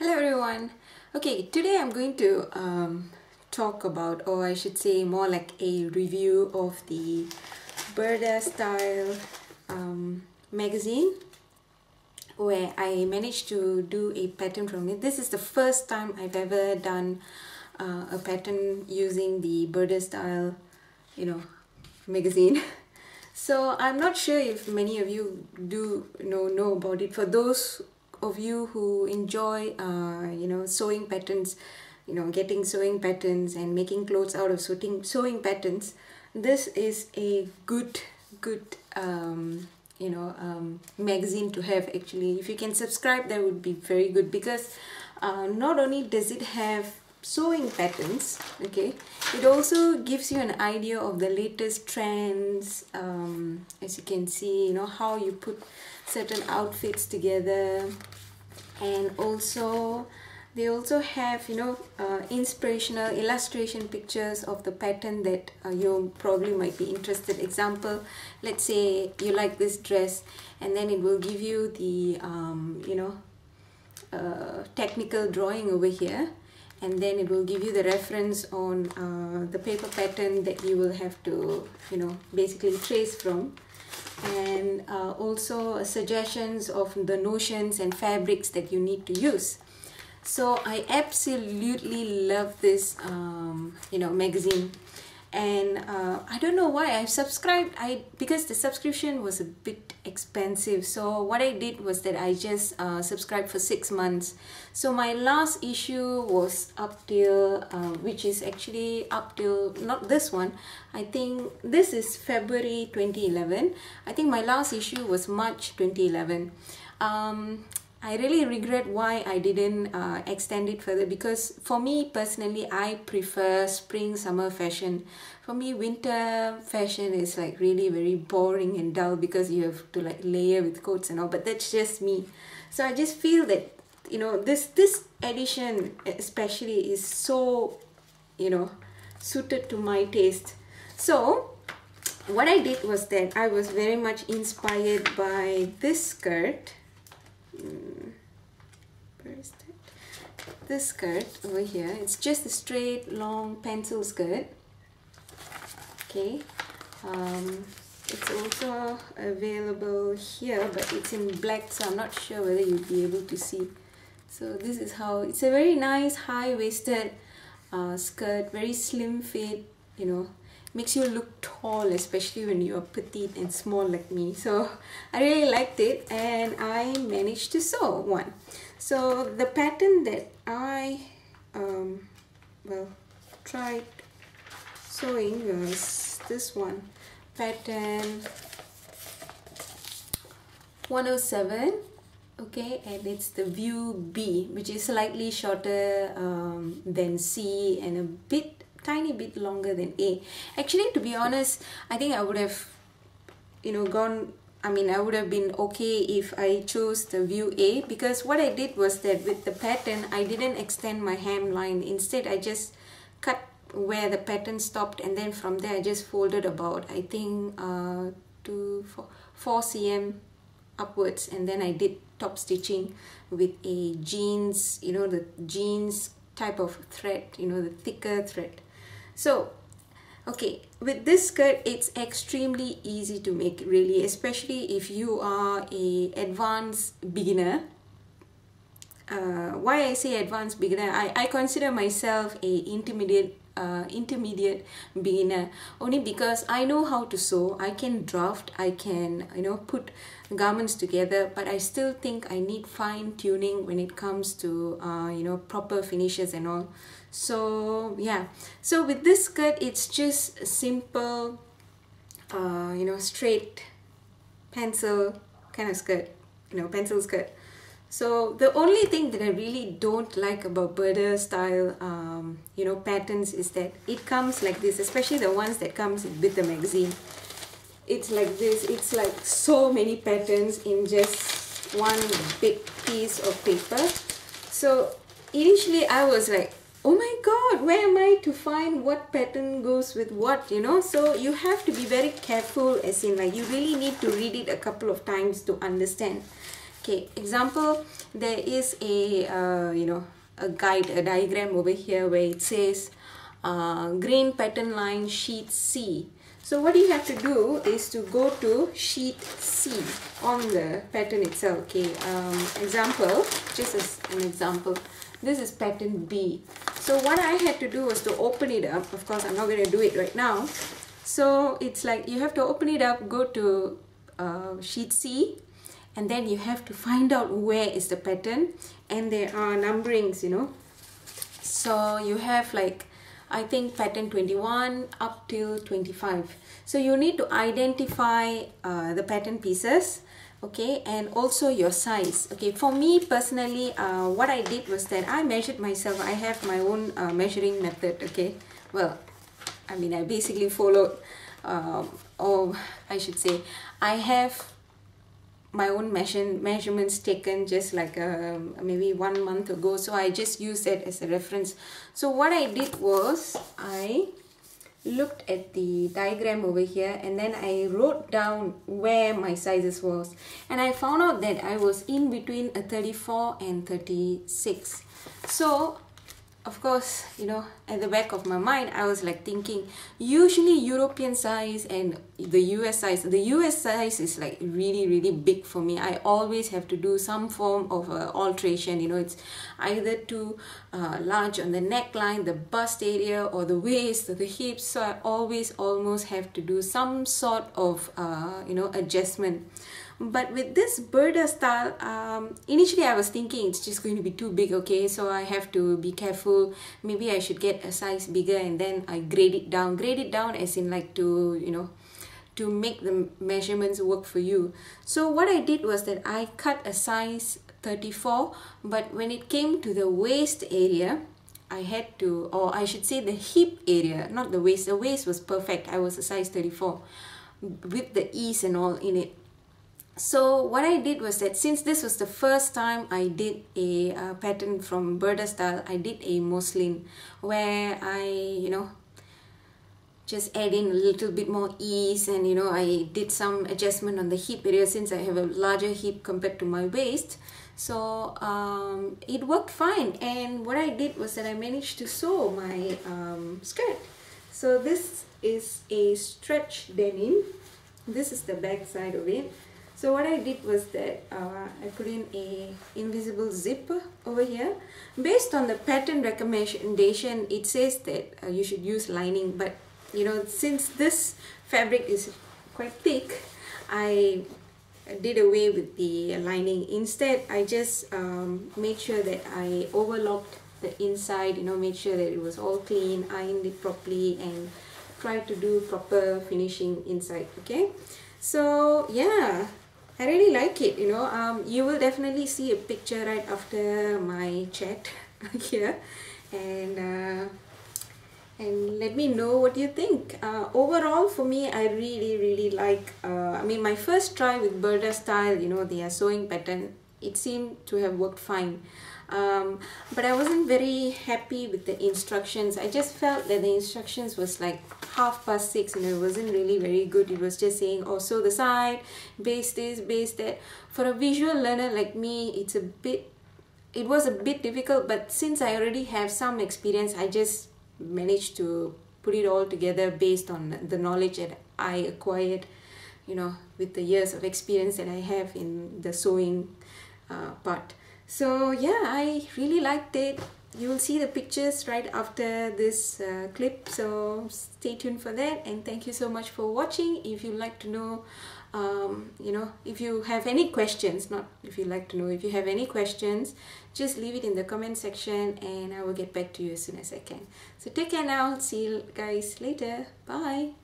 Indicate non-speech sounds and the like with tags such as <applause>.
Hello everyone. Okay, today I'm going to um, talk about, or I should say more like a review of the Burda style um, magazine where I managed to do a pattern from it. This is the first time I've ever done uh, a pattern using the Burda style, you know, magazine. <laughs> So I'm not sure if many of you do know know about it. For those of you who enjoy, uh, you know, sewing patterns, you know, getting sewing patterns and making clothes out of sewing sewing patterns, this is a good good um, you know um, magazine to have actually. If you can subscribe, that would be very good because uh, not only does it have sewing patterns okay it also gives you an idea of the latest trends um, as you can see you know how you put certain outfits together. And also they also have you know uh, inspirational illustration pictures of the pattern that uh, you probably might be interested. Example let's say you like this dress and then it will give you the um, you know uh, technical drawing over here. And then it will give you the reference on uh, the paper pattern that you will have to you know basically trace from and uh, also suggestions of the notions and fabrics that you need to use. So I absolutely love this um, you know magazine and uh, I don't know why I subscribed I because the subscription was a bit expensive. So what I did was that I just uh, subscribed for six months. So my last issue was up till uh, which is actually up till not this one. I think this is February 2011 I think my last issue was March 2011 um, I really regret why I didn't uh, extend it further because for me personally, I prefer spring summer fashion. For me, winter fashion is like really very boring and dull because you have to like layer with coats and all. But that's just me. So I just feel that you know this this edition especially is so you know suited to my taste. So what I did was that I was very much inspired by this skirt that this skirt over here. It's just a straight long pencil skirt. Okay um, it's also available here but it's in black so I'm not sure whether you'll be able to see. So this is how it's a very nice high-waisted uh, skirt very slim fit you know makes you look tall especially when you're petite and small like me. So I really liked it and I managed to sew one. So the pattern that I um, well tried sewing was this one. Pattern 107 okay and it's the view B which is slightly shorter um, than C and a bit tiny bit longer than A. Actually, to be honest, I think I would have, you know, gone, I mean, I would have been okay if I chose the view A because what I did was that with the pattern, I didn't extend my hemline. Instead, I just cut where the pattern stopped and then from there I just folded about, I think, uh, to 4, 4 cm upwards and then I did top stitching with a jeans, you know, the jeans type of thread, you know, the thicker thread. So, okay, with this skirt, it's extremely easy to make really, especially if you are a advanced beginner. Uh, why I say advanced beginner, I, I consider myself a intermediate uh, intermediate beginner only because I know how to sew I can draft I can you know put garments together but I still think I need fine tuning when it comes to uh, you know proper finishes and all so yeah so with this skirt it's just a simple uh, you know straight pencil kind of skirt you know pencil skirt so the only thing that I really don't like about Burda style, um, you know, patterns is that it comes like this, especially the ones that comes with the magazine. It's like this. It's like so many patterns in just one big piece of paper. So initially I was like, oh my god, where am I to find what pattern goes with what, you know? So you have to be very careful as in like you really need to read it a couple of times to understand. Okay example there is a uh, you know a guide a diagram over here where it says uh, green pattern line sheet C. So what you have to do is to go to sheet C on the pattern itself. Okay um, example just as an example this is pattern B so what I had to do was to open it up. Of course I'm not going to do it right now. So it's like you have to open it up go to uh, sheet C and then you have to find out where is the pattern. And there are numberings you know. So you have like I think pattern 21 up till 25 so you need to identify uh, the pattern pieces okay and also your size. Okay for me personally uh, what I did was that I measured myself. I have my own uh, measuring method okay? Well I mean I basically followed um, or I should say I have my own measure measurements taken just like um, maybe one month ago so I just use that as a reference. So what I did was I looked at the diagram over here and then I wrote down where my sizes was. And I found out that I was in between a 34 and 36 so of course you know at the back of my mind I was like thinking usually European size and the US size the US size is like really really big for me. I always have to do some form of uh, alteration you know it's either too uh, large on the neckline the bust area or the waist or the hips. So I always almost have to do some sort of uh, you know adjustment but with this Burda style um, initially I was thinking it's just going to be too big okay? So I have to be careful. Maybe I should get a size bigger and then I grade it down. Grade it down as in like to you know to make the measurements work for you. So what I did was that I cut a size 34 but when it came to the waist area I had to or I should say the hip area not the waist. The waist was perfect. I was a size 34 with the ease and all in it so what I did was that since this was the first time I did a uh, pattern from Burda style, I did a muslin where I, you know, just add in a little bit more ease and you know I did some adjustment on the hip area since I have a larger hip compared to my waist. So um, it worked fine. And what I did was that I managed to sew my um, skirt. So this is a stretch denim. This is the back side of it so what I did was that uh, I put in a invisible zip over here. Based on the pattern recommendation, it says that uh, you should use lining. But you know, since this fabric is quite thick, I did away with the lining. Instead, I just um, made sure that I overlocked the inside, you know, made sure that it was all clean, ironed it properly and tried to do proper finishing inside, okay? So yeah, I really like it, you know. Um, you will definitely see a picture right after my chat <laughs> here. And uh, and let me know what you think. Uh, overall, for me, I really, really like, uh, I mean, my first try with Burda style, you know, the sewing pattern, it seemed to have worked fine. Um, but I wasn't very happy with the instructions. I just felt that the instructions was like half past six and it wasn't really very good. It was just saying, oh, sew the side, base this, base that. For a visual learner like me, it's a bit, it was a bit difficult, but since I already have some experience, I just managed to put it all together based on the knowledge that I acquired, you know, with the years of experience that I have in the sewing uh, part so yeah i really liked it you will see the pictures right after this uh, clip so stay tuned for that and thank you so much for watching. If you'd like to know um, you know if you have any questions not if you like to know if you have any questions just leave it in the comment section and I will get back to you as soon as I can. So take care now. See you guys later. Bye